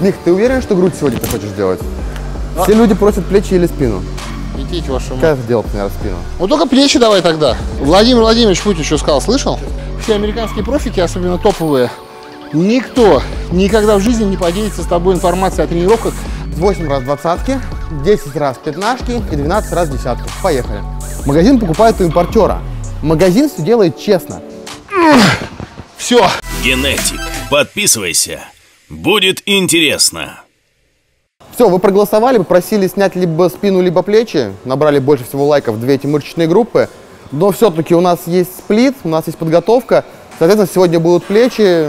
Мих, ты уверен, что грудь сегодня ты хочешь делать? Все люди просят плечи или спину. Идите вашу мать. Как делать, наверное, спину? Ну только плечи давай тогда. Владимир Владимирович Путин что сказал, слышал? Все американские профики, особенно топовые, никто никогда в жизни не поделится с тобой информацией о тренировках. 8 раз двадцатки, 10 раз пятнашки и 12 раз десятки. Поехали. Магазин покупает у импортера. Магазин все делает честно. Все. Генетик. Подписывайся. Будет интересно. Все, вы проголосовали, попросили снять либо спину, либо плечи. Набрали больше всего лайков две эти мышечные группы. Но все-таки у нас есть сплит, у нас есть подготовка. Соответственно, сегодня будут плечи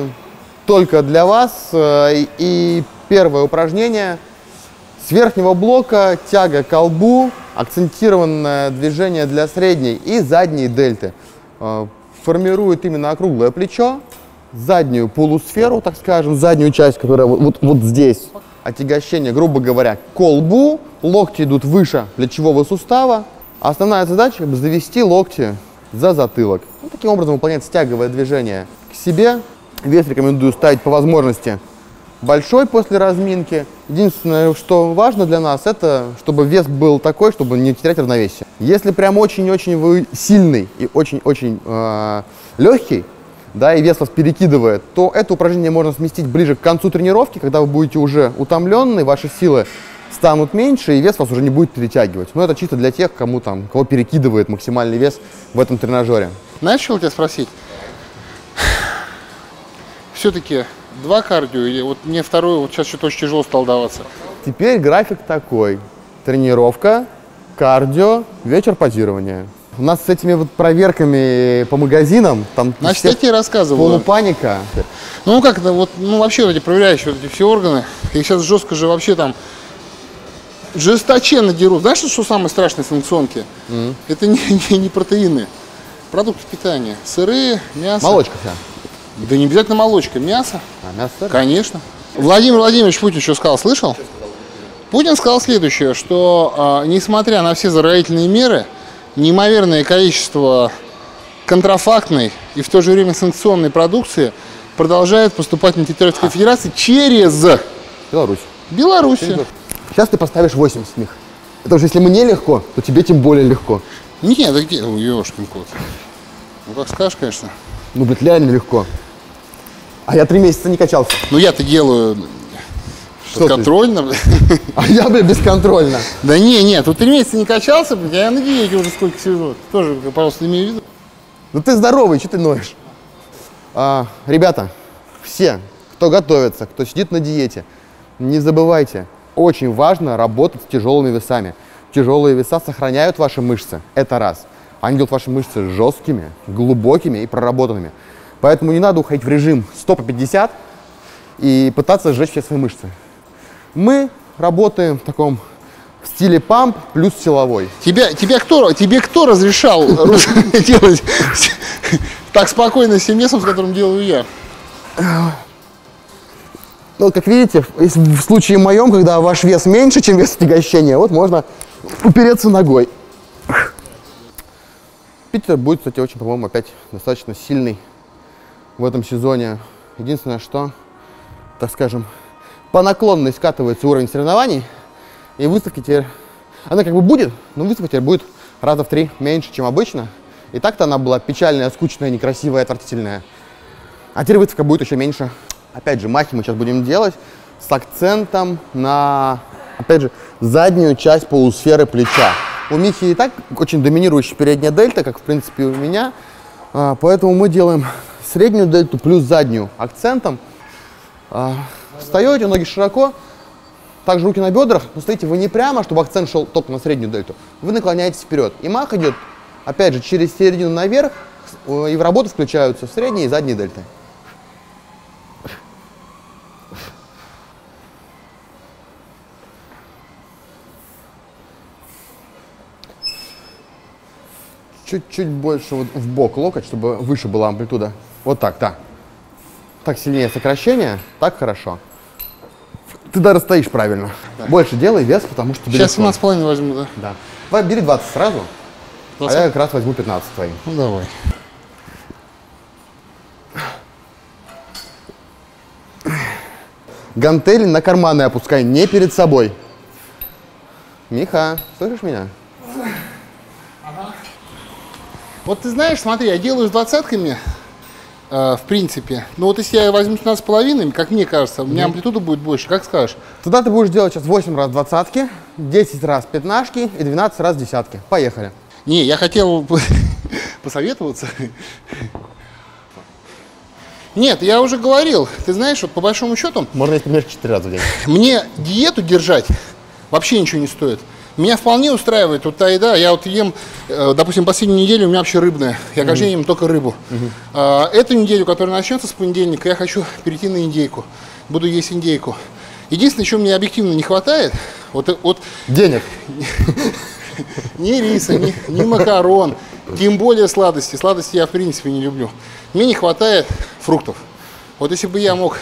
только для вас. Э, И первое упражнение с верхнего блока тяга к колбу, акцентированное движение для средней и задней дельты. Э, Формирует именно округлое плечо, заднюю полусферу, так скажем, заднюю часть, которая вот, вот, вот здесь. Отягощение, грубо говоря, колбу, локти идут выше плечевого сустава. А Основная задача – завести локти за затылок. Ну, таким образом выполняется тяговое движение к себе. Вес рекомендую ставить по возможности большой после разминки. Единственное, что важно для нас, это чтобы вес был такой, чтобы не терять равновесие. Если прям очень-очень вы сильный и очень-очень э, легкий, да, и вес вас перекидывает, то это упражнение можно сместить ближе к концу тренировки, когда вы будете уже утомленны, ваши силы станут меньше, и вес вас уже не будет перетягивать. Но это чисто для тех, кому там, кого перекидывает максимальный вес в этом тренажере. Знаешь, что тебя спросить? Все-таки два кардио или вот мне второй вот сейчас что-то очень тяжело стал даваться. Теперь график такой. Тренировка, кардио, вечер позирования. У нас с этими вот проверками по магазинам, там Значит, я тебе рассказываю. полупаника. Ну как это вот, ну вообще вот эти проверяющие вот эти все органы, их сейчас жестко же вообще там жесточенно дерут. Знаешь, что самое страшное в санкционке? Это не, не, не протеины, продукты питания. Сыры, мясо. Молочка вся. Да не обязательно молочка, мясо. А мясо? Конечно. Владимир Владимирович Путин что сказал, слышал? Путин сказал следующее, что а, несмотря на все заградительные меры, неимоверное количество контрафактной и в то же время санкционной продукции продолжает поступать на территорию Российской Федерации через Беларусь. Беларусь. Сейчас ты поставишь 80 них. Это уже если мне легко, то тебе тем более легко. Нет, да где? Ёшкин кот. Ну как скажешь, конечно. Ну, блядь, реально легко. А я три месяца не качался. Ну я-то делаю Что ты? контрольно. А я, блядь, бесконтрольно. Да не, нет, тут три месяца не качался, блядь, а я на диете уже сколько сижу. Тоже, пожалуйста, имею в виду. Ну ты здоровый, что ты ноешь? А, ребята, все, кто готовится, кто сидит на диете, не забывайте, очень важно работать с тяжелыми весами. Тяжелые веса сохраняют ваши мышцы, это раз. Они делают ваши мышцы жесткими, глубокими и проработанными. Поэтому не надо уходить в режим 100 по 50 и пытаться сжечь все свои мышцы. Мы работаем в таком стиле памп плюс силовой. Тебя, тебя кто, тебе кто разрешал делать так спокойно с тем весом, с которым делаю я? Ну, как видите, в случае моем, когда ваш вес меньше, чем вес отягощения, вот можно упереться ногой. Питер будет, кстати, очень, по-моему, опять достаточно сильный в этом сезоне. Единственное, что, так скажем, по наклонной скатывается уровень соревнований, и выставки теперь, она как бы будет, но выставка теперь будет раза в три меньше, чем обычно. И так-то она была печальная, скучная, некрасивая, отвратительная. А теперь выставка будет еще меньше. Опять же, махи мы сейчас будем делать с акцентом на, опять же, заднюю часть полусферы плеча. У Михи и так очень доминирующая передняя дельта, как в принципе у меня. А, Поэтому мы делаем среднюю дельту плюс заднюю акцентом. Встаете, ноги широко, также руки на бедрах, но стоите вы не прямо, чтобы акцент шел только на среднюю дельту. Вы наклоняетесь вперед. И мах идет, опять же, через середину наверх, э, и в работу включаются средние и задние дельты. Чуть-чуть больше вот в бок локоть, чтобы выше была амплитуда. Вот так, да. Так сильнее сокращение, так хорошо. Ты даже стоишь правильно. Больше делай вес, потому что Сейчас легко. 17,5 возьму, да? Да. Давай, бери 20 сразу, а 20? я как раз возьму 15 твоим. Ну давай. Гантели на карманы опускай, не перед собой. Миха, слышишь меня? Вот ты знаешь, смотри, я делаю с двадцатками, в принципе. Но вот если я возьму 15 с половиной, как мне кажется, у меня амплитуда будет больше. Как скажешь? Туда ты будешь делать сейчас 8 раз двадцатки, 10 раз пятнашки и 12 раз десятки. Поехали. Не, я хотел посоветоваться. Нет, я уже говорил, ты знаешь, вот по большому счету, Можно есть примерно 4 раза в день. мне диету держать вообще ничего не стоит. Меня вполне устраивает вот та еда. Я вот ем, э, допустим, последнюю неделю у меня вообще рыбная. Я каждый день ем только рыбу. А, Эту неделю, которая начнется с понедельника, я хочу перейти на индейку. Буду есть индейку. Единственное, чего мне объективно не хватает, вот, э, вот Денег. ни риса, ни, ни макарон, тем более сладости. Сладости я в принципе не люблю. Мне не хватает фруктов. Вот если бы я мог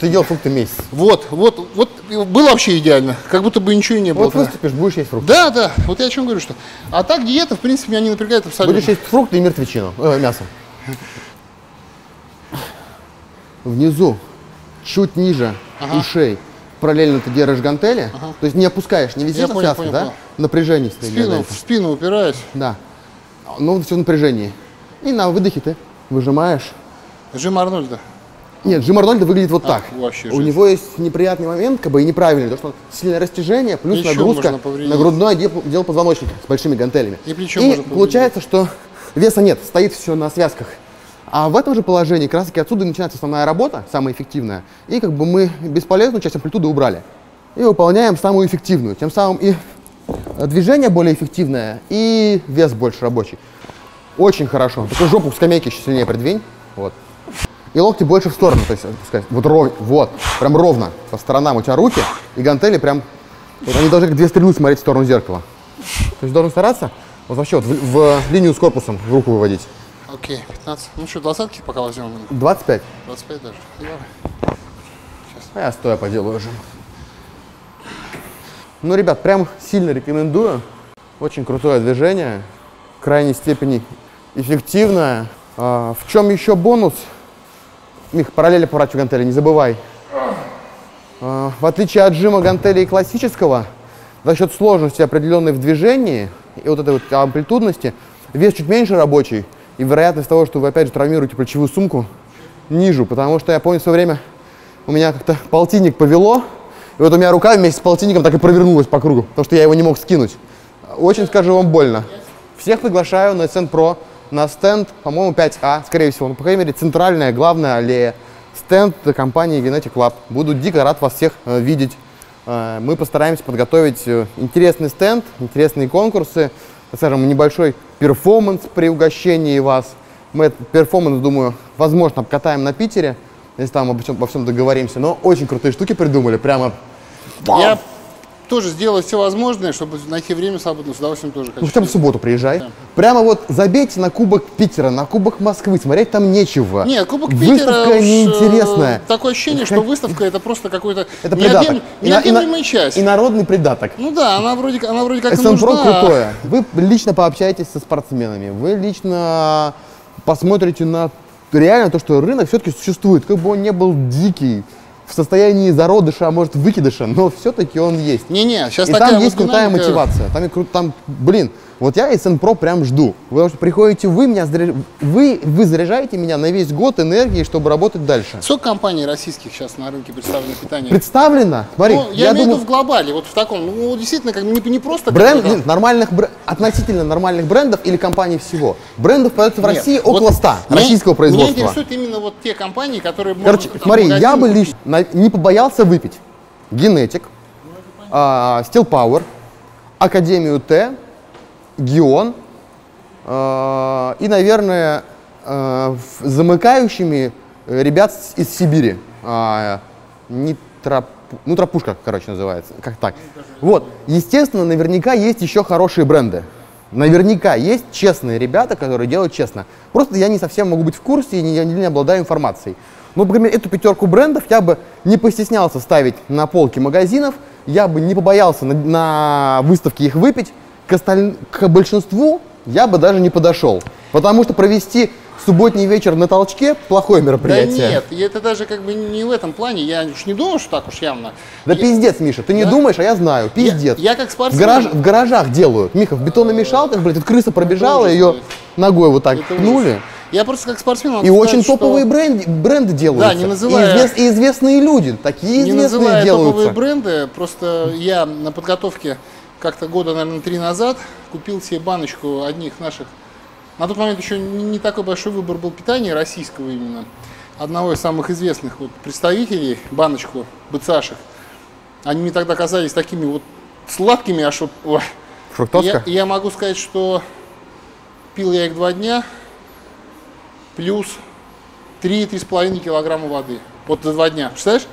Ты ел фрукты месяц. Вот, вот, вот было вообще идеально. Как будто бы ничего и не было. Вот выступишь, будешь есть фрукты. Да, да, вот я о чем говорю, что. А так диета, в принципе, меня не напрягает абсолютно. Будешь есть фрукты и мертвечину, э, мясо. Внизу, чуть ниже ушей, параллельно ты держишь гантели, то есть не опускаешь, не везде на понял, да? понял. Напряжение стоит. спину, в спину упираюсь. Да. Ну, все в напряжении. И на выдохе ты выжимаешь. Жим Арнольда. Нет, Джим Арнольда выглядит вот так. вообще У жесть. него есть неприятный момент, как бы и неправильный, то, что сильное растяжение плюс Плечом нагрузка на грудной отдел, отдел позвоночника с большими гантелями. И можно повредить. получается, что веса нет, стоит все на связках. А в этом же положении как раз таки отсюда начинается основная работа, самая эффективная. И как бы мы бесполезную часть амплитуды убрали. И выполняем самую эффективную. Тем самым и движение более эффективное, и вес больше рабочий. Очень хорошо. Только жопу к скамейке еще сильнее придвинь. Вот. И локти больше в сторону, то есть, так сказать, вот, ров, вот, прям ровно, по сторонам у тебя руки, и гантели прям, вот они должны как две стрелы смотреть в сторону зеркала. То есть должен стараться вот вообще вот в, в линию с корпусом в руку выводить. Окей, 15. Ну что, двадцатки пока возьмем. 25. 25 даже. Давай. А я стоя поделаю уже. Ну, ребят, прям сильно рекомендую. Очень крутое движение, в крайней степени эффективное. А, в чем еще бонус? Мих, параллели поворачивай гантели, не забывай. А, в отличие от жима гантелей классического, за счет сложности определенной в движении и вот этой вот амплитудности, вес чуть меньше рабочий, и вероятность того, что вы опять же травмируете плечевую сумку, ниже, потому что я помню в свое время у меня как-то полтинник повело, и вот у меня рука вместе с полтинником так и провернулась по кругу, потому что я его не мог скинуть. Очень, скажу вам, больно. Всех приглашаю на Сцен Про, на стенд, по-моему, 5А, скорее всего, ну, по крайней мере, центральная, главная аллея. Стенд компании Genetic Lab. Буду дико рад вас всех э, видеть. Э, мы постараемся подготовить э, интересный стенд, интересные конкурсы, скажем, небольшой перформанс при угощении вас. Мы этот перформанс, думаю, возможно, обкатаем на Питере, если там обо всем, обо всем договоримся. Но очень крутые штуки придумали, прямо Я тоже сделаю все возможное, чтобы найти время свободно, с удовольствием тоже Ну, хочу. хотя бы в субботу приезжай. Прямо вот забейте на Кубок Питера, на Кубок Москвы, смотреть там нечего. Нет, Кубок Выставка Питера уж, э, неинтересная. Такое ощущение, что выставка это просто какой-то Это неотъем- на- и неотъемлемая часть. И народный придаток. Ну да, она вроде, она вроде как СНПРО нужна. крутое. Вы лично пообщаетесь со спортсменами, вы лично посмотрите на реально то, что рынок все-таки существует. Как бы он не был дикий, в состоянии зародыша, а может выкидыша, но все-таки он есть. Не-не, сейчас И такая там вот есть крутая динамика. мотивация. Там, и кру- там, блин, вот я СН Про прям жду. Потому что приходите вы, меня заряж- вы, вы заряжаете меня на весь год энергией, чтобы работать дальше. Сколько компаний российских сейчас на рынке представлено питание? Представлено? Смотри, Ну, я, имею в думаю, виду в глобале, вот в таком, ну, действительно, как, не, не просто... бренд, нет, нормальных, бр- относительно нормальных брендов или компаний всего. Брендов продается в Нет, России вот около 100 меня- российского Меня производства. интересуют именно вот те компании, которые... можно Короче, в смотри, я бы лично не побоялся выпить Генетик, а, Steel Power, Академию Т, Гион а, и, наверное, в- замыкающими э, ребят из Сибири. А, ну, тропушка, короче, называется, как так. Вот, естественно, наверняка есть еще хорошие бренды. Наверняка есть честные ребята, которые делают честно. Просто я не совсем могу быть в курсе и не, не обладаю информацией. Но, например, эту пятерку брендов я бы не постеснялся ставить на полки магазинов, я бы не побоялся на, на выставке их выпить. К, осталь- к большинству я бы даже не подошел. Потому что провести субботний вечер на толчке – плохое Да мероприятие. нет, и это даже как бы не в этом плане. Я уж не думал, что так уж явно. Да Я- пиздец, Миша, ты не Да? думаешь, а я знаю, пиздец. я как в, спортсмен- гараж- в гаражах делают. Миха, в бетономешалках, блядь, тут крыса пробежала, ее ногой вот так ужас. Я просто как спортсмен И очень сказать, что топовые бренды, бренды делаются. не называя- И, извест- и известные люди, такие Не известные называя делаются. топовые бренды, просто я на подготовке как-то года, наверное, три назад купил себе баночку одних наших. На тот момент еще не такой большой выбор был питания российского именно. Одного из самых известных вот представителей, баночку быцашек. Они мне тогда казались такими вот сладкими, аж вот... ой. Фруктовка? Я, я могу сказать, что пил я их два дня, плюс 3-3,5 килограмма воды. Вот за два дня. Представляешь?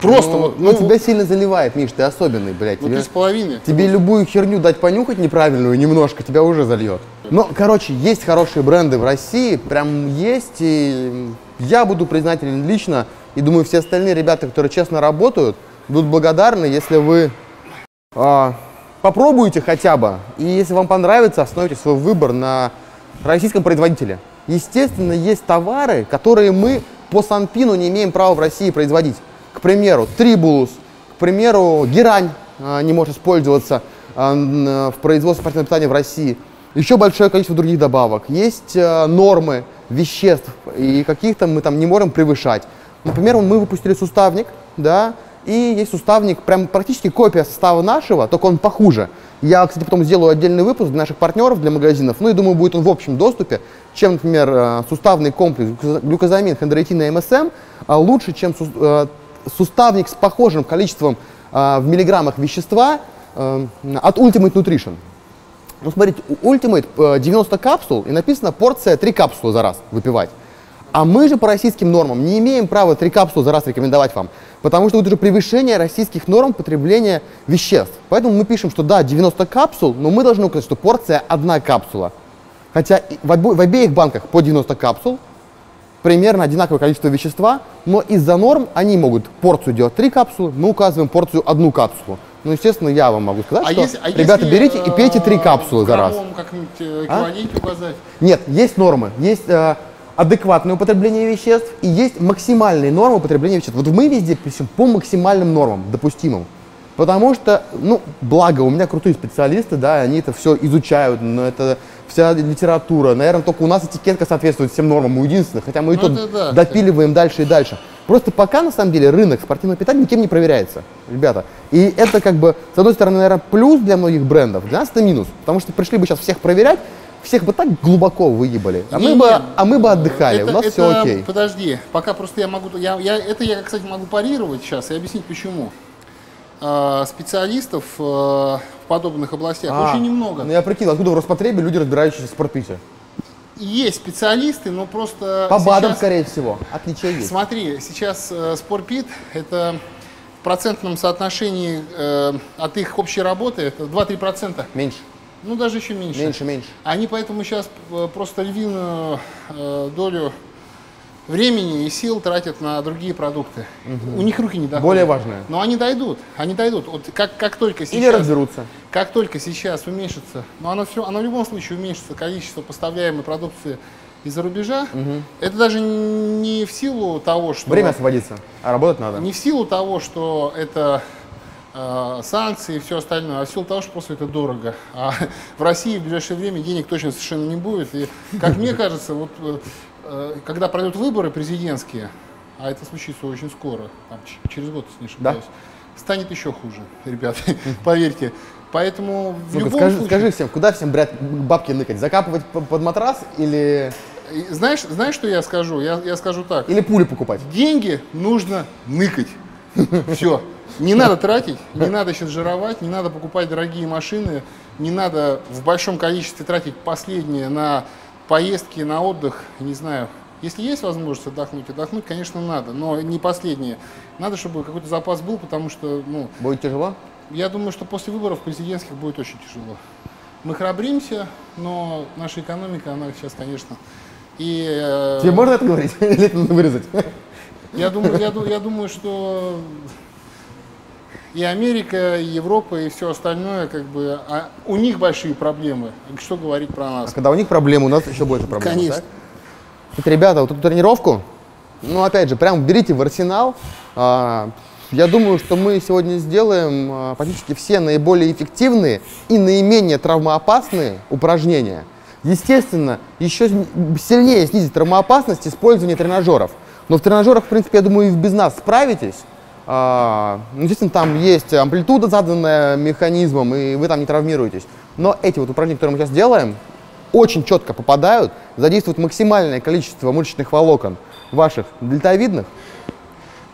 Просто ну, вот, ну, ну, тебя сильно заливает, Миш, ты особенный, блядь. ну, тебе- с половиной. Тебе любую херню дать понюхать неправильную немножко, тебя уже зальет. Ну, короче, есть хорошие бренды в России, прям есть, и я буду признателен лично, и думаю, все остальные ребята, которые честно работают, будут благодарны, если вы а, попробуете хотя бы, и если вам понравится, остановите свой выбор на российском производителе. Естественно, есть товары, которые мы по Санпину не имеем права в России производить. К примеру, трибулус, к примеру, герань а, не может использоваться а, в производстве спортивного питания в России. Еще большое количество других добавок. Есть а, нормы веществ, и каких-то мы там не можем превышать. Например, мы выпустили суставник, да, и есть суставник, прям практически копия состава нашего, только он похуже. Я, кстати, потом сделаю отдельный выпуск для наших партнеров, для магазинов, ну и думаю, будет он в общем доступе, чем, например, суставный комплекс глюкоза- глюкозамин, хондроитин и МСМ, лучше, чем суставник с похожим количеством э, в миллиграммах вещества э, от Ultimate Nutrition. Ну, смотрите, у Ultimate э, 90 капсул, и написано порция 3 капсулы за раз выпивать. А мы же по российским нормам не имеем права 3 капсулы за раз рекомендовать вам, потому что это уже превышение российских норм потребления веществ. Поэтому мы пишем, что да, 90 капсул, но мы должны указать, что порция одна капсула. Хотя в, обо- в обеих банках по 90 капсул, примерно одинаковое количество вещества, но из-за норм они могут порцию делать 3 капсулы, мы указываем порцию одну капсулу. Ну, естественно, я вам могу сказать, что, а ребята, если, берите и пейте 3 э, капсулы за раз. э, А? указать? Нет, есть нормы, есть э, адекватное употребление веществ и есть максимальные нормы употребления веществ. Вот мы везде пишем по максимальным нормам, допустимым. Потому что, ну, благо, у меня крутые специалисты, да, они это все изучают, но это вся литература. Наверное, только у нас этикетка соответствует всем нормам, мы единственные, хотя мы и Ну, то это да, допиливаем дальше и дальше. Просто пока, на самом деле, рынок спортивного питания никем не проверяется, ребята. И это как бы, с одной стороны, наверное, плюс для многих брендов, для нас это минус. Потому что пришли бы сейчас всех проверять, всех бы так глубоко выебали. А, мы, Не, бы, не, а мы бы отдыхали, это- у нас это- все окей. Подожди, пока просто я могу, я, я, это я, кстати, могу парировать сейчас и объяснить почему. А, специалистов э, в подобных областях А, очень немного. Ну я прикинул, откуда в Роспотребе люди, разбирающиеся в спортпите. Есть специалисты, но просто По БАДам, сейчас- скорее всего. Отличия есть. Смотри, сейчас э, Спорпит это в процентном соотношении э, от их общей работы это 2-3%. Меньше, Ну, даже еще меньше. меньше, меньше. Они поэтому сейчас э, просто львиную э, долю времени и сил тратят на другие продукты. У них руки не доходят. Более важное. Но они дойдут, они дойдут. Вот как, как только Или сейчас, разберутся. как только сейчас уменьшится, но оно все, оно в любом случае уменьшится количество поставляемой продукции из-за рубежа. Это даже не в силу того, что Время освободится, а работать надо. не в силу того, что это э, санкции и все остальное, а в силу того, что просто это дорого. А в России в ближайшее время денег точно совершенно не будет. И, как мне кажется, вот э, когда пройдут выборы президентские, а это случится очень скоро, там, через год, если не ошибаюсь, станет еще хуже, ребята, поверьте. Поэтому в любом скажи, случае... скажи всем, куда всем, брать бабки ныкать? Закапывать под матрас или, Знаешь, знаешь, что я скажу? Я, я скажу так. или пули покупать? Деньги нужно ныкать. Все. Не надо тратить, не надо сейчас жировать, не надо покупать дорогие машины, не надо в большом количестве тратить последнее на поездки, на отдых, не знаю. Если есть возможность отдохнуть, отдохнуть, конечно, надо, но не последнее. Надо, чтобы какой-то запас был, потому что, ну, Будет тяжело? я думаю, что после выборов президентских будет очень тяжело. Мы храбримся, но наша экономика, она сейчас, конечно, и э, Тебе можно это говорить? Или это надо вырезать? я думаю, я, я думаю, что и Америка, и Европа, и все остальное, как бы, а у них большие проблемы. Что говорить про А нас? когда у них проблемы, у нас еще больше проблем. Конечно. так? Ребята, вот эту тренировку, ну, опять же, прям берите в арсенал. А, я думаю, что мы сегодня сделаем а, практически все наиболее эффективные и наименее травмоопасные упражнения. Естественно, еще сильнее снизить травмоопасность использования тренажеров. Но в тренажерах, в принципе, я думаю, и без нас справитесь. А, ну, естественно, там есть амплитуда, заданная механизмом, и вы там не травмируетесь. Но эти вот упражнения, которые мы сейчас делаем, очень четко попадают, задействуют максимальное количество мышечных волокон ваших дельтовидных.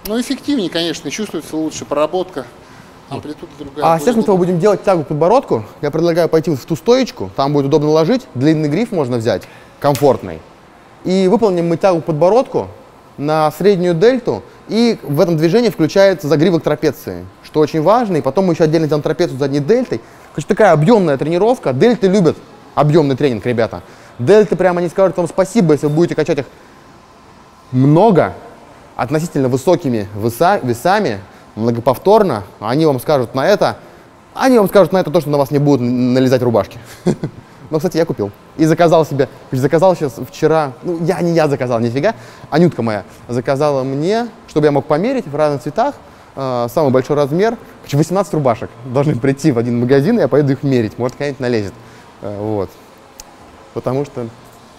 Ну, эффективнее, конечно, чувствуется лучше проработка. Амплитуда другая. А сейчас мы с тобой будем делать тягу подбородку. Я предлагаю пойти вот в ту стоечку, там будет удобно ложить, длинный гриф можно взять, комфортный. И выполним мы тягу подбородку на среднюю дельту, и в этом движении включается загривок трапеции, что очень важно. И потом мы еще отдельно делаем трапецию задней дельтой. Короче, такая объемная тренировка. Дельты любят объемный тренинг, ребята. Дельты прямо не скажут вам спасибо, если вы будете качать их много, относительно высокими веса, весами, многоповторно, они вам скажут на это, они вам скажут на это то, что на вас не будут налезать рубашки. Но, кстати, я купил. И заказал себе, заказал сейчас вчера, ну, я не я заказал, нифига, Анютка моя заказала мне, чтобы я мог померить в разных цветах, э, самый большой размер, 18 рубашек. Должны прийти в один магазин, и я поеду их мерить, может, какая-нибудь налезет. Э, вот. Потому что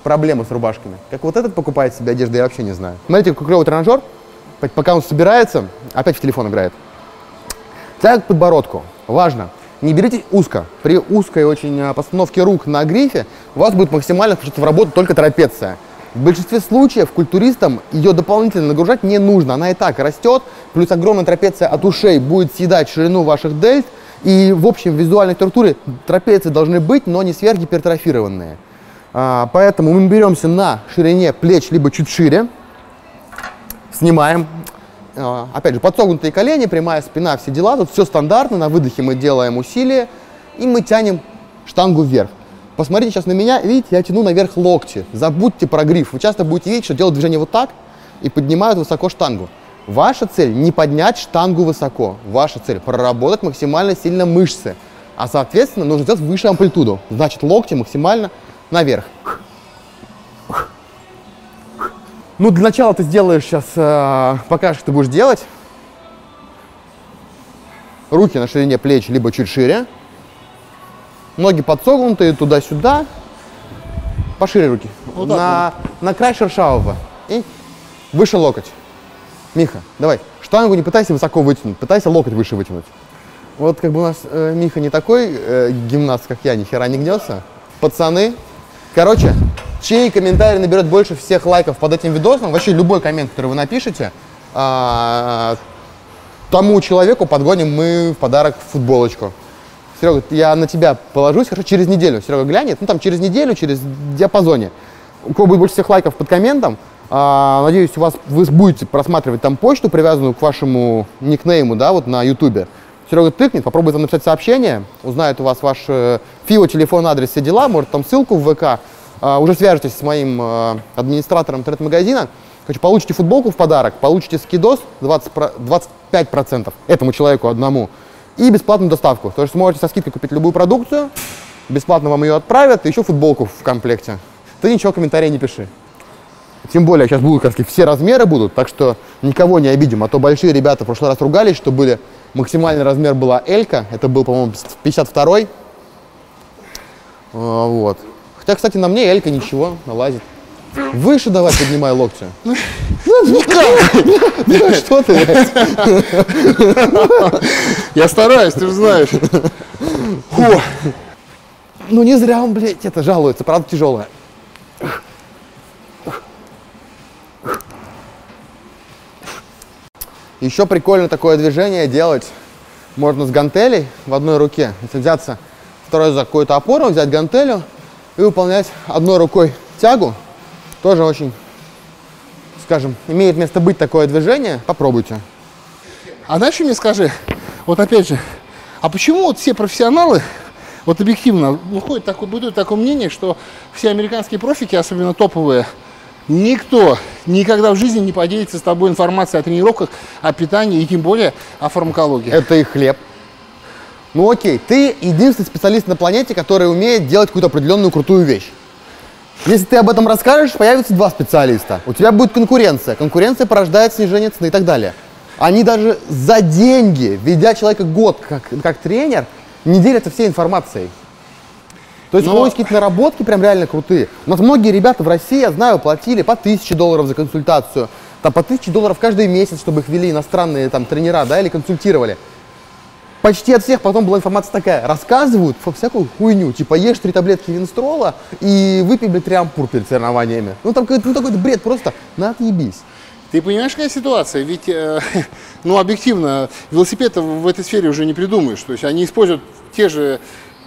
проблемы с рубашками. Как вот этот покупает себе одежду, я вообще не знаю. Смотрите, какой клевый тренажер. Пока он собирается, опять в телефон играет. Тяга к подбородку. Важно. Не берите узко. При узкой очень а, постановке рук на грифе у вас будет максимально в работу только трапеция. В большинстве случаев культуристам ее дополнительно нагружать не нужно. Она и так растет, плюс огромная трапеция от ушей будет съедать ширину ваших дельт. И в общем в визуальной структуре трапеции должны быть, но не сверхгипертрофированные. А, поэтому мы беремся на ширине плеч, либо чуть шире. Снимаем. А, опять же, подсогнутые колени, прямая спина, все дела. Тут все стандартно. На выдохе мы делаем усилие. И мы тянем штангу вверх. Посмотрите сейчас на меня. Видите, я тяну наверх локти. Забудьте про гриф. Вы часто будете видеть, что делают движение вот так и поднимают высоко штангу. Ваша цель не поднять штангу высоко. Ваша цель проработать максимально сильно мышцы. А соответственно нужно сделать выше амплитуду. Значит локти максимально наверх. Ну, для начала ты сделаешь сейчас, э, покажешь, что ты будешь делать. Руки на ширине плеч, либо чуть шире. Ноги подсогнутые туда-сюда. Пошире руки. Вот на, на край шершавого. И выше локоть. Миха, давай. Штангу не пытайся высоко вытянуть, пытайся локоть выше вытянуть. Вот как бы у нас э, Миха не такой э, гимнаст, как я, ни хера не гнется. Пацаны, Короче, чей комментарий наберет больше всех лайков под этим видосом, вообще любой коммент, который вы напишете, а, тому человеку подгоним мы в подарок футболочку. Серега, я на тебя положусь, хорошо, через неделю. Серега глянет, ну там через неделю, через диапазоне. У кого будет больше всех лайков под комментом, а, надеюсь, у вас, вы будете просматривать там почту, привязанную к вашему никнейму, да, вот на ютубе. Серега тыкнет, попробует вам написать сообщение, узнает у вас ваш э, ФИО, телефон, адрес, все дела, может там ссылку в ВК, уже свяжетесь с моим э, администратором интернет-магазина, короче, получите футболку в подарок, получите скидос 20, 25% этому человеку одному и бесплатную доставку. То есть сможете со скидкой купить любую продукцию, бесплатно вам ее отправят, и еще футболку в комплекте. Ты ничего, комментарий не пиши. Тем более сейчас будут, как все размеры будут, так что никого не обидим. А то большие ребята в прошлый раз ругались, что были Максимальный размер была Элька, это был, по-моему, 52-й. А, вот. Хотя, кстати, на мне Элька ничего, налазит. Выше давай поднимай локти. Ну, никак. Что ты, Я стараюсь, ты же знаешь. Ну не зря он, блядь, это жалуется, правда тяжелая. Еще прикольно такое движение делать можно с гантелей в одной руке. Если взяться второй за какую-то опору, взять гантелю и выполнять одной рукой тягу. Тоже очень, скажем, имеет место быть такое движение. Попробуйте. А дальше мне скажи, вот опять же, а почему вот все профессионалы, вот объективно, выходит такое, будет такое мнение, что все американские профики, особенно топовые, Никто никогда в жизни не поделится с тобой информацией о тренировках, о питании и тем более о фармакологии. Это их хлеб. Ну окей, ты единственный специалист на планете, который умеет делать какую-то определенную крутую вещь. Если ты об этом расскажешь, появятся два специалиста. У тебя будет конкуренция. Конкуренция порождает снижение цены и так далее. Они даже за деньги, ведя человека год как, как тренер, не делятся всей информацией. То есть Но- у есть какие-то наработки прям реально крутые. У нас многие ребята в России, я знаю, платили по 1000 долларов за консультацию, там по 1000 долларов каждый месяц, чтобы их вели иностранные там тренера, да, или консультировали. Почти от всех потом была информация такая, рассказывают всякую хуйню, типа ешь три таблетки винстрола и выпей, блядь, триампур перед соревнованиями. Ну там какой-то, ну, такой бред, просто на отъебись. Ты понимаешь, какая ситуация? Ведь, э, ну, объективно, велосипед в этой сфере уже не придумаешь. То есть они используют те же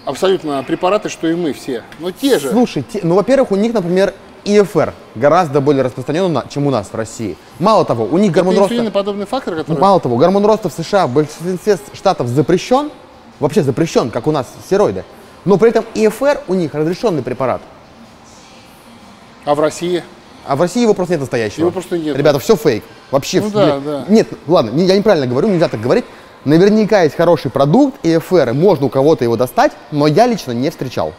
абсолютно препараты, что и мы все. Но те же. Слушай, те- ну, во-первых, у них, например, ИФР гораздо более распространен, чем у нас в России. Мало того, у них гормон роста... инсулиноподобный фактор, который... Мало того, гормон роста в США в большинстве штатов запрещен, вообще запрещен, как у нас стероиды, но при этом ИФР у них разрешенный препарат. А в России? А в России его просто нет настоящего. Его просто нет. Ребята, все фейк. Вообще. Ну да, да. Нет, ладно, я неправильно говорю, нельзя так говорить. Наверняка есть хороший продукт, ИФР, и можно у кого-то его достать, но я лично не встречал.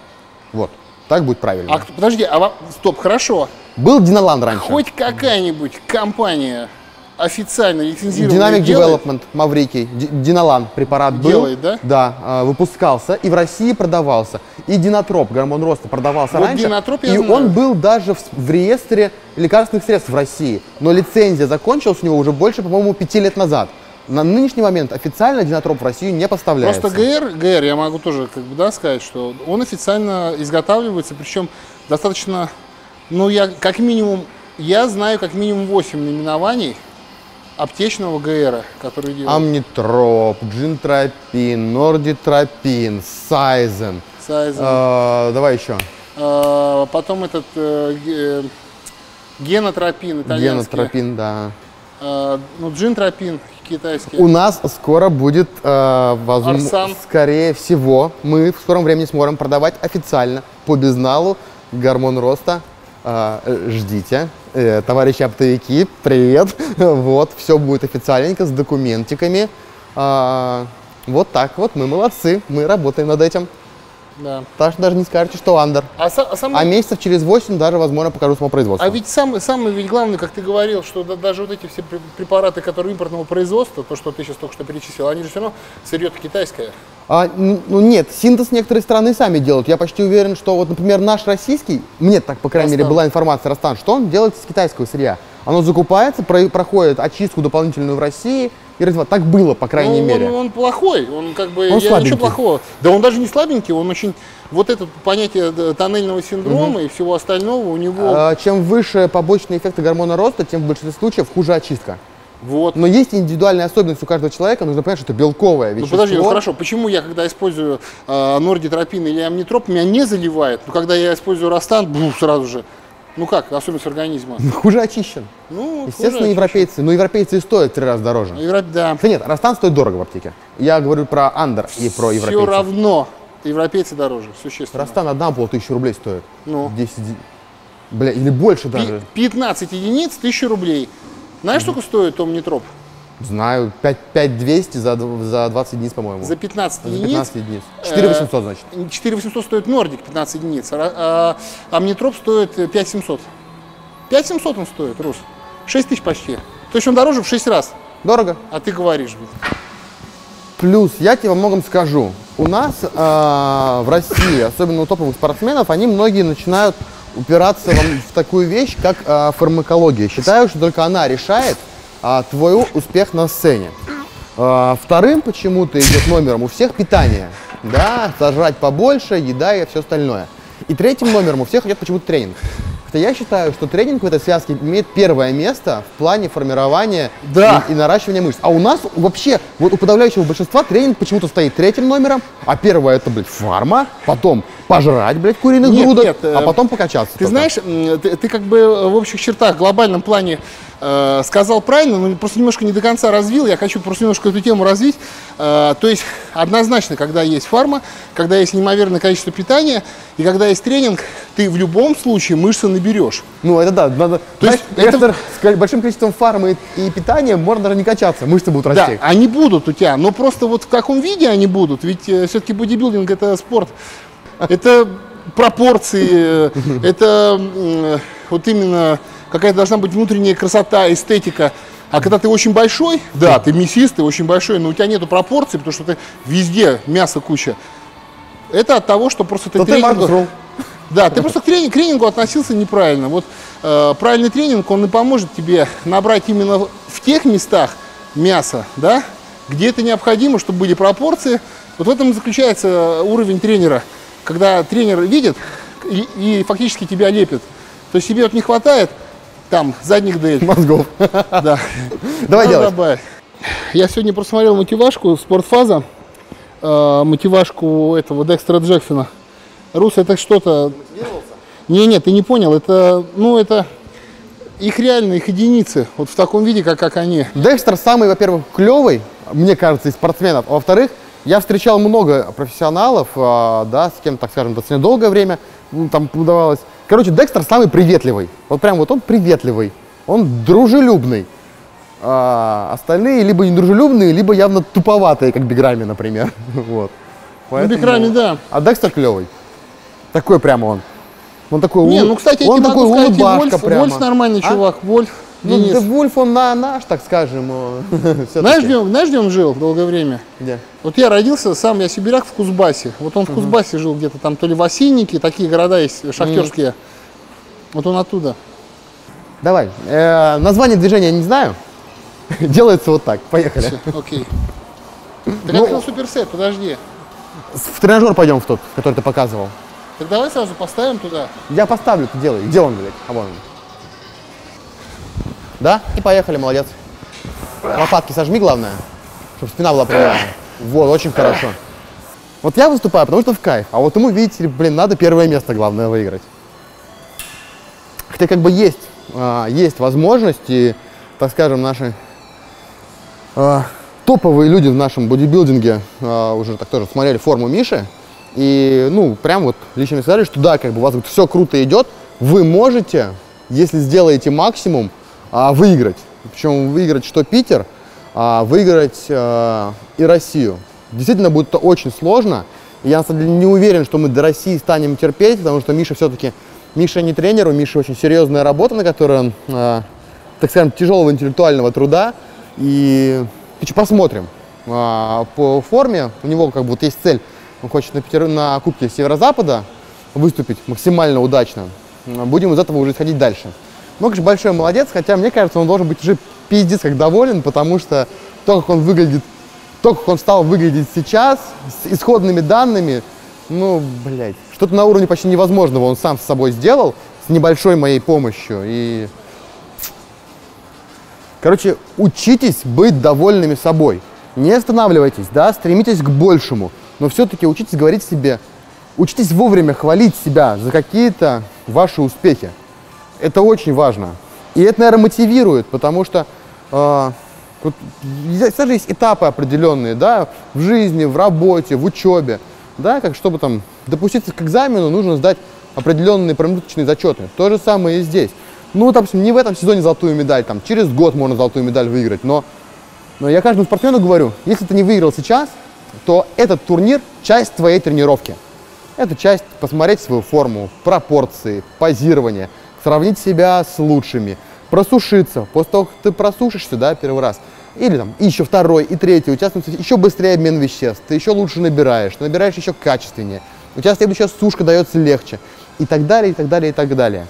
Вот. Так будет правильно. А, подожди, а во- стоп, хорошо. Был Динолан раньше. Хоть какая-нибудь компания официально лицензированная Dynamic делает? Development, Маврикий, Ди- Динолан препарат был. Делает, да? Да, а, выпускался и в России продавался. И Динотроп, гормон роста, продавался Вот раньше. Динотроп я и знаю. он был даже в, в реестре лекарственных средств в России. Но лицензия закончилась у него уже больше, по-моему, пяти лет назад. На нынешний момент официально Динотроп в Россию не поставляется. Просто ГР, ГР, я могу тоже как бы, да, сказать, что он официально изготавливается, причем достаточно, ну, я как минимум, я знаю как минимум 8 наименований аптечного ГР, который делают. Амнитроп, Джинтропин, Нордитропин, Сайзен. Сайзен. А, давай еще. А, потом этот э, ге- генотропин итальянский. Генотропин, да. А, ну, джинтропин китайский. У нас скоро будет, э, возм- Арсан. скорее всего, мы в скором времени сможем продавать официально по безналу гормон роста. Э, э, ждите. Э, товарищи оптовики, привет. Вот, все будет официальненько, с документиками. А, вот так вот, мы молодцы, мы работаем над этим. Да. Так что даже не скажете, что андер. А, а самое- А месяцев через 8 даже, возможно, покажу самопроизводство. А ведь самое, самое ведь главное, как ты говорил, что да- даже вот эти все пре- препараты, которые импортного производства, то, что ты сейчас только что перечислил, они же все равно сырье китайское. А, ну нет, синтез некоторые страны сами делают. Я почти уверен, что вот, например, наш российский, мне так, по крайней мере, Растан. была информация, Растан, что он делается с китайского сырья. Оно закупается, про- проходит очистку дополнительную в России и развивается. Так было, по крайней Ну, мере. Он, он плохой, он как бы, Он я слабенький. ничего плохого. Да он даже не слабенький, он очень, вот это понятие тоннельного синдрома и всего остального у него, А, чем выше побочные эффекты гормона роста, тем в большинстве случаев хуже очистка. вот. Но есть индивидуальная особенность у каждого человека, нужно понять, что это белковое Ну вещество. подожди, ну хорошо, почему я когда использую э, нордитропин или амнитроп, меня не заливает, но когда я использую растан, бу, сразу же. Ну как, особенность организма. Хуже очищен. Ну, Естественно, хуже. европейцы. Но европейцы и стоят три раза дороже. Евро- Да. Да нет, Растан стоит дорого в аптеке. Я говорю про андер и про Все европейцев. равно европейцы дороже, существенно. Растан одна ампула тысячу рублей стоит. Ну. 10, ди- бля, или больше даже. 15 единиц, 1000 рублей. Знаешь, сколько стоит омнитроп? Знаю, 5, 5200 за, за 20 единиц, по-моему. За 15 За единиц. 15 единиц. 4800, значит. 4800 стоит Нордик 15 единиц, а, а Амнитроп стоит э, 5700. 5700 он стоит, Рус. 6 тысяч почти. То есть он дороже в 6 раз. Дорого. А ты говоришь, блин. Плюс, я тебе во многом скажу. У нас э, в России, особенно у топовых спортсменов, они многие начинают упираться в такую вещь, как э, фармакология. Считаю, что только она решает а, твой успех на сцене. А, вторым почему-то идет номером у всех питание. Да, сожрать побольше, еда и все остальное. И третьим номером у всех идет почему-то тренинг. Хотя я считаю, что тренинг в этой связке имеет первое место в плане формирования Да. и, и наращивания мышц. А у нас вообще, вот у подавляющего большинства тренинг почему-то стоит третьим номером, а первое это, блядь, фарма, потом пожрать, блядь, куриных Нет, грудок, нет, э, а потом покачаться. Ты только. знаешь, ты, ты как бы в общих чертах, в глобальном плане э, сказал правильно, но просто немножко не до конца развил. Я хочу просто немножко эту тему развить. Э, то есть однозначно, когда есть фарма, когда есть неимоверное количество питания и когда есть тренинг, ты в любом случае мышцы наберешь. Ну, это да, надо. То знаешь, есть это- с большим количеством фармы и, питания можно даже не качаться, мышцы будут Да, расти. они будут у тебя, но просто вот в каком виде они будут, ведь все-таки бодибилдинг это спорт. Это пропорции, это вот именно какая-то должна быть внутренняя красота, эстетика. А когда ты очень большой, да, ты мясист, ты очень большой, но у тебя нету пропорций, потому что ты везде мясо куча. Это от того, что просто ты ты тренингу- Ролл. да, ты просто к тренингу, к тренингу относился неправильно. Вот э, правильный тренинг, он и поможет тебе набрать именно в в тех местах мясо, да, где это необходимо, чтобы были пропорции. Вот в этом и заключается уровень тренера, когда тренер видит и, и фактически тебя лепит. То есть тебе вот не хватает там задних дель, Мозгов. да. Давай Надо делать. добавить. Я сегодня просмотрел мотивашку Спортфаза, э, мотивашку этого Декстера Джексона. Рус, это что-то... Не, нет, ты не понял. Это, ну, это их реально, их единицы. Вот в таком виде, как, как они. Декстер самый, во-первых, клевый, мне кажется, из спортсменов. А во-вторых, я встречал много профессионалов, а, да, с кем, так скажем, достаточно долгое время ну, там удавалось. Короче, Декстер самый приветливый. Вот прям вот он приветливый, он дружелюбный. А остальные либо недружелюбные, либо явно туповатые, как Биграми, например. Вот. Поэтому- Биграми, да. А Декстер клевый. Такой прямо он. Он такой, Не, ну, кстати, он такой могу сказать, улыбашка Вольф, прямо. Вольф нормальный А? чувак. Вольф, Ну, Денис. Вульф, он на наш, так скажем. э. Знаешь, где, он- знаешь, где он жил долгое время? Где? Вот я родился, сам я сибиряк в Кузбассе. Вот он в Кузбассе жил где-то там, то ли в Осиннике, такие города есть шахтерские. Вот он оттуда. Давай. Э, название движения я не знаю. Делается вот так. Поехали. Окей. Так Ну- открыл суперсет, подожди. В тренажер пойдем в тот, который ты показывал. Так давай сразу поставим туда. Я поставлю, ты делай. Где он, блядь? А вон он. Да? И поехали, молодец. Лопатки сожми, главное, чтобы спина была прямая. Вот, очень хорошо. Вот я выступаю, потому что в кайф. А вот ему, видите ли, блин, надо первое место, главное, выиграть. Хотя как бы есть, а, есть возможности, так скажем, наши а, топовые люди в нашем бодибилдинге а, уже так тоже смотрели форму Миши. И, ну, прям вот лично сказали, что да, как бы у вас вот все круто идет, вы можете, если сделаете максимум, а, выиграть. Причем выиграть что Питер, а выиграть а, и Россию. Действительно будет очень сложно. Я на самом деле не уверен, что мы до России станем терпеть, потому что Миша все-таки, Миша не тренер, у Миши очень серьезная работа, на которой он, а, так скажем, тяжелого интеллектуального труда. И посмотрим. А, по форме у него как бы вот есть цель, он хочет на, Питер... на Кубке Северо-Запада выступить максимально удачно. Будем из этого уже исходить дальше. Конечно, большой молодец, хотя мне кажется, он должен быть уже пиздец как доволен, потому что то, как он выглядит, то, как он стал выглядеть сейчас, с исходными данными, ну, блядь, что-то на уровне почти невозможного он сам с собой сделал, с небольшой моей помощью. И Короче, учитесь быть довольными собой. Не останавливайтесь, да, стремитесь к большему, но все-таки учитесь говорить себе, учитесь вовремя хвалить себя за какие-то ваши успехи. Это очень важно. И это, наверное, мотивирует, потому что э, вот, даже есть этапы определенные, да, в жизни, в работе, в учебе, да, как чтобы там допуститься к экзамену, нужно сдать определенные промежуточные зачеты. То же самое и здесь. Ну, допустим, не в этом сезоне золотую медаль, там, через год можно золотую медаль выиграть, но, но я каждому спортсмену говорю, если ты не выиграл сейчас, то этот турнир – часть твоей тренировки. Это часть посмотреть свою форму, пропорции, позирование, сравнить себя с лучшими, просушиться. После того, как ты просушишься, да, первый раз, или там еще второй, и третий, у тебя становится еще быстрее обмен веществ, ты еще лучше набираешь, ты набираешь еще качественнее, у тебя следующая сушка дается легче, и так далее, и так далее, и так далее.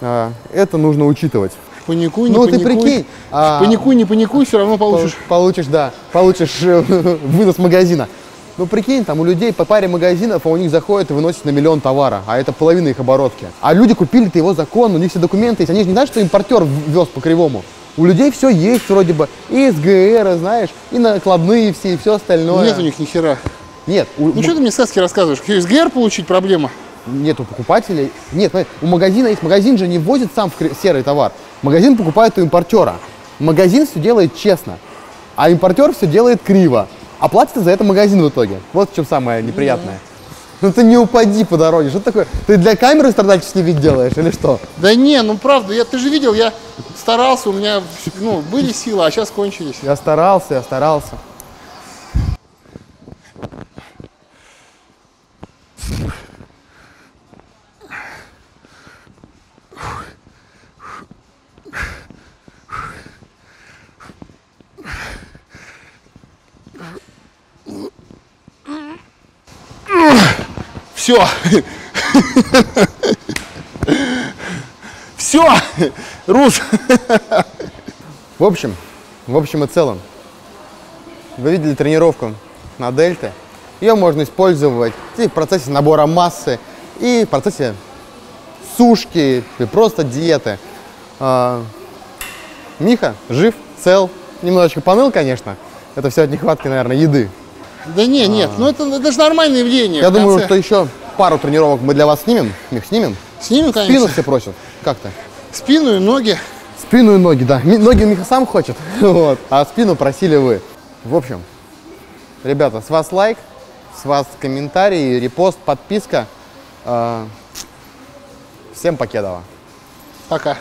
А, Это нужно учитывать. Паникуй, не Ну, ты паникуй. прикинь, а- Паникуй, не паникуй, все равно получишь. Получишь, да, получишь э, вынос магазина. Ну, прикинь, там у людей по паре магазинов, а у них заходит и выносит на миллион товара, а это половина их оборотки. А люди купили-то его закон, у них все документы есть, они же не знают, что импортер вез по кривому. У людей все есть вроде бы, и СГР, знаешь, и накладные все, и все остальное. Нет у них ни хера. Нет, у, Ну что ты мне сказки рассказываешь? СГР получить проблема? нет у покупателей. Нет, у магазина есть, магазин же не ввозит сам в серый товар. Магазин покупает у импортера. Магазин все делает честно, а импортер все делает криво. А платит за это магазин в итоге. Вот в чем самое неприятное. Ну ты не упади по дороге. Что такое? Ты для камеры страдальческий вид делаешь или что? Да не, ну правда, я, ты же видел, я старался, у меня ну, были силы, а сейчас кончились. Я старался, я старался. Все. Все. Рус. В общем, в общем и целом, вы видели тренировку на дельте. Ее можно использовать и в процессе набора массы, и в процессе сушки, и просто диеты. А, Миха жив, цел, немножечко поныл, конечно. Это все от нехватки, наверное, еды. Да не, нет, ну это, это же нормальное явление. Я думаю, что еще пару тренировок мы для вас снимем. Мих, снимем? Снимем, Спину конечно. все просят. Как то Спину и ноги. Спину и ноги, да. Ноги Миха сам хочет, вот, а спину просили вы. В общем, ребята, с вас лайк, с вас комментарий, репост, подписка. А, Всем покедова. Пока.